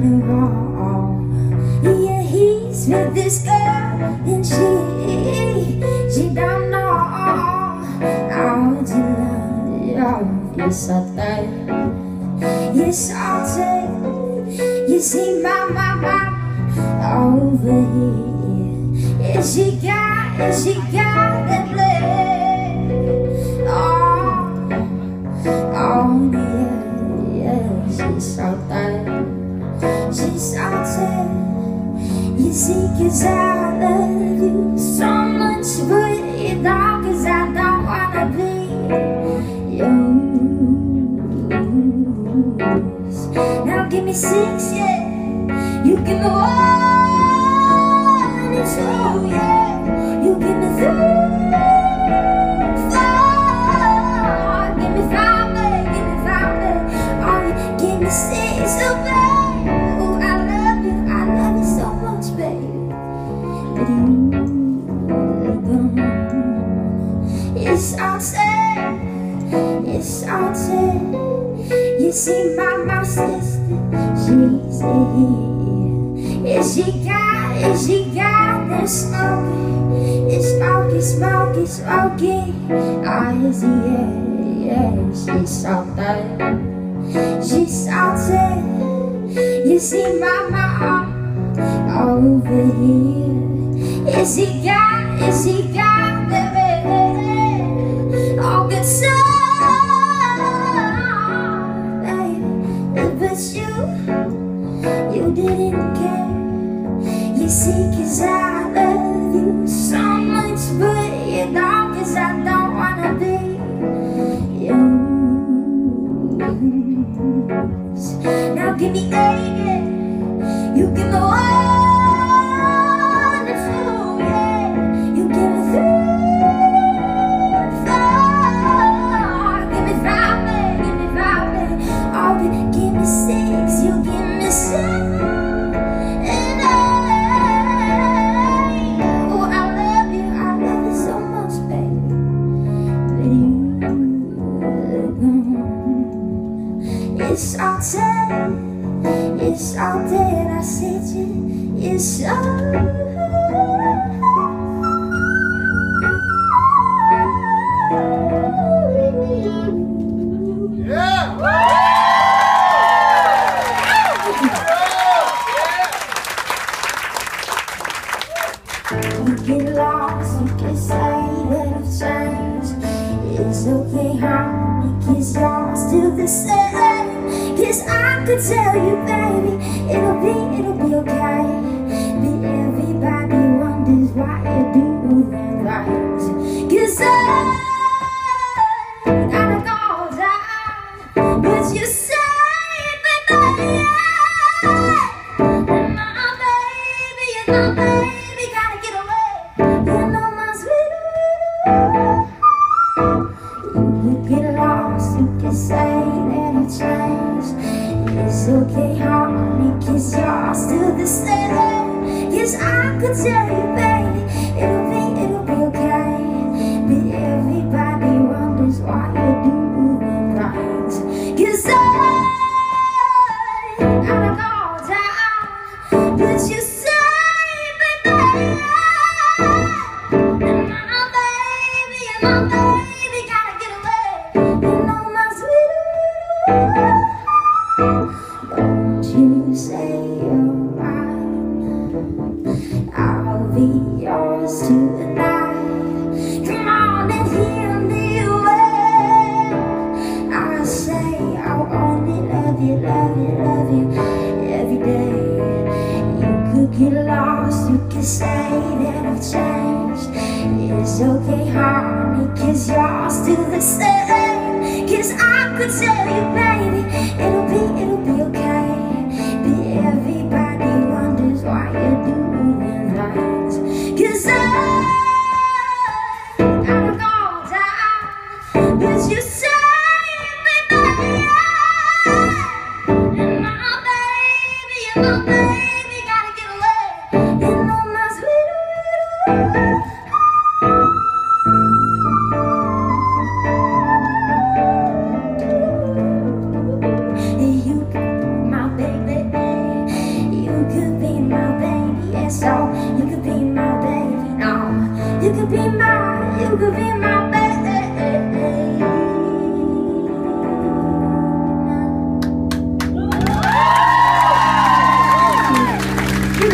wrong. Yeah, he's with this girl, and she, she don't know how to love you. Yes, I think. Yes, I'll take. You see, my mama over here. Yeah, she got, yeah, she got see, cause I love you so much, but you don't, cause I don't wanna be yours. Now give me six, yeah. You give me one and two, yeah. You give me three, four. Give me five, babe. Give me five, babe. Oh, you give me six, outside. It's outside. You see my mom sister, she's here. Yeah, she got, yeah, she got that smoky, it's smoky, smoky, smoky eyes, yeah, yeah, she's salty, she's salty. You see my mom over here, yeah, she got, yeah, she stuff, baby, but you, you didn't care. You see, cause I love you so much, but you don't, cause I don't wanna be yours. Now give me eight, yeah. you give me it's get lost. It's okay, honey, cause you're still the same. Cause I could tell you, baby, it'll be, it'll be okay. But everybody wonders why you do that right. Cause I Okay, honey, cause you're still the same. Yes, I could tell you, baby, get lost, you can say that I've changed. It's okay, honey, cause you're still the same. Cause I could tell you, baby, Could be mine, you could be my